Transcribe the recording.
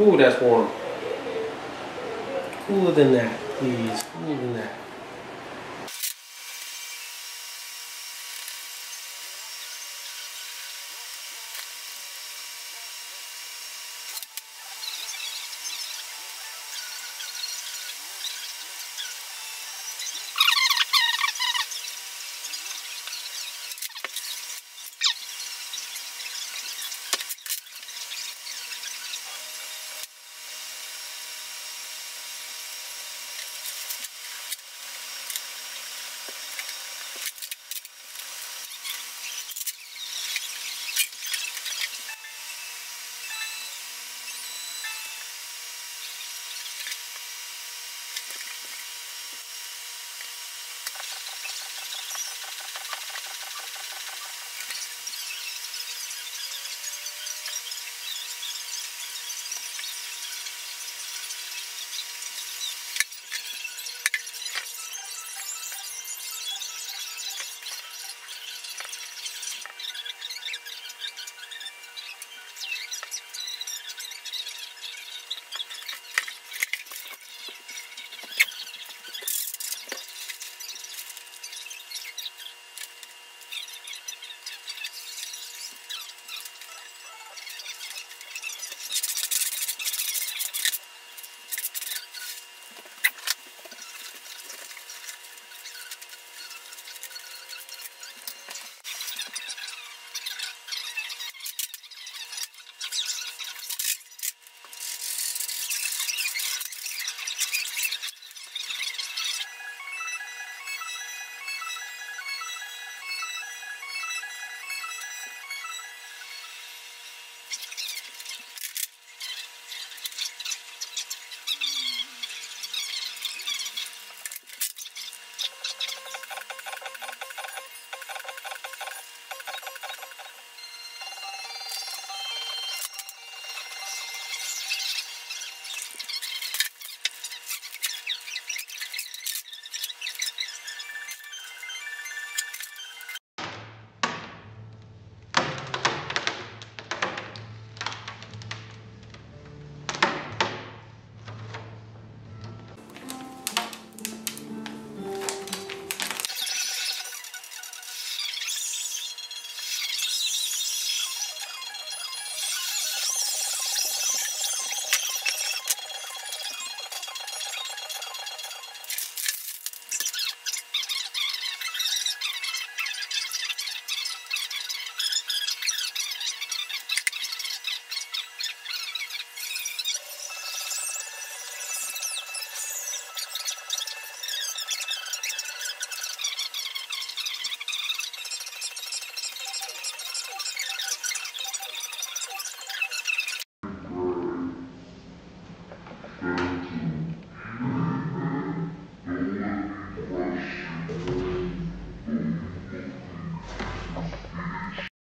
Ooh, that's warm. Cooler than that, please. Cooler than that.